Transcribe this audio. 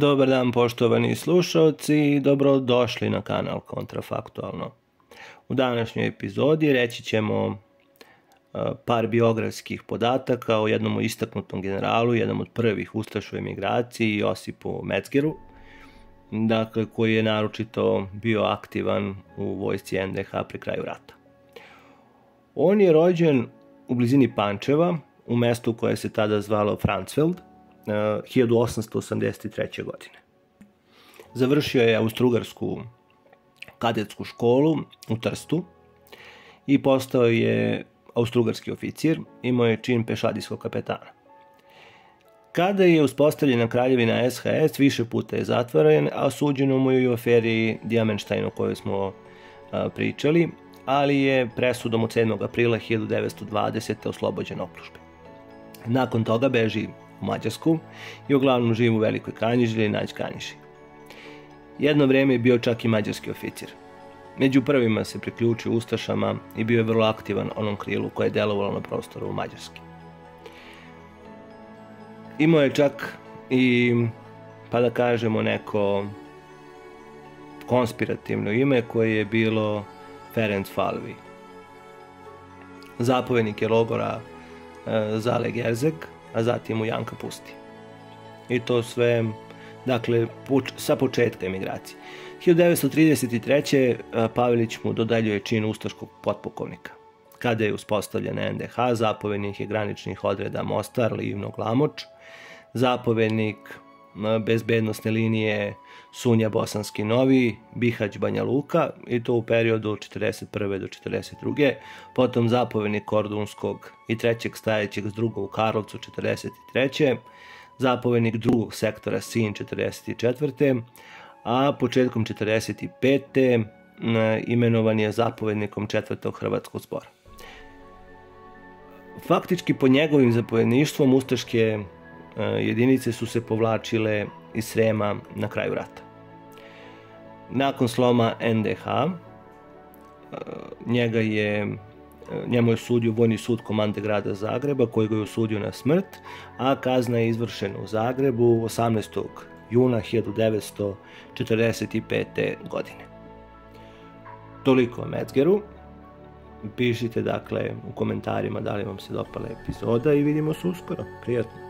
Dobar dan poštovani slušalci, dobrodošli na kanal Kontrafaktualno. U današnjoj epizodi reći ćemo e, par biografskih podataka o jednom istaknutom generalu, jednom od prvih ustaša u emigraciji, Josipu Metzgeru, dakle, koji je naročito bio aktivan u vojsci NDH pri kraju rata. On je rođen u blizini Pančeva, u mestu koje se tada zvalo Francfeld, 1883. godine. Završio je Austrugarsku kadetsku školu u Trstu i postao je austrugarski oficir, imao je čin pešadijskog kapetana. Kada je uspostavljena kraljevina SHS, više puta je zatvoren, a suđeno mu je i u aferi Diamenštajn o kojoj smo pričali, ali je presudom od 7. aprila 1920. oslobođen optužbe. Nakon toga beži u Mađarsku i uglavnom živi u Velikoj Kanjiži ili Nađ Kanjiži. Jedno vreme je bio čak i mađarski oficir. Među prvima se priključio Ustašama i bio je vrlo aktivan onom krilu koje je delovalo na prostoru u Mađarski. Imao je čak i, pa da kažemo, neko konspirativno ime koje je bilo Ferenc Falvi. Zapovednik je logora e, Zale Gerzeg, a zatim u Janka pusti. I to sve, dakle, puč, sa početka emigracije. 1933. Pavelić mu dodaljuje čin ustaškog potpukovnika. Kada je uspostavljen NDH, zapovednik je graničnih odreda Mostar, Livno, Glamoč, zapovednik bezbednostne linije Sunja Bosanski Novi, Bihać Banja Luka i to u periodu 41. do 42. Potom zapovednik Kordunskog i trećeg stajećeg s drugog u Karlovcu 43. Zapovednik drugog sektora Sin 44. A početkom 45. imenovan je zapovednikom četvrtog hrvatskog zbora. Faktički pod njegovim zapovedništvom Ustaške jedinice su se povlačile iz Srema na kraju rata. Nakon sloma NDH, e, njega je, e, njemu je sudio Vojni sud komande grada Zagreba koji ga je osudio na smrt, a kazna je izvršena u Zagrebu 18. juna 1945. godine. Toliko o Metzgeru. Pišite dakle u komentarima da li vam se dopala epizoda i vidimo se uskoro. Prijatno.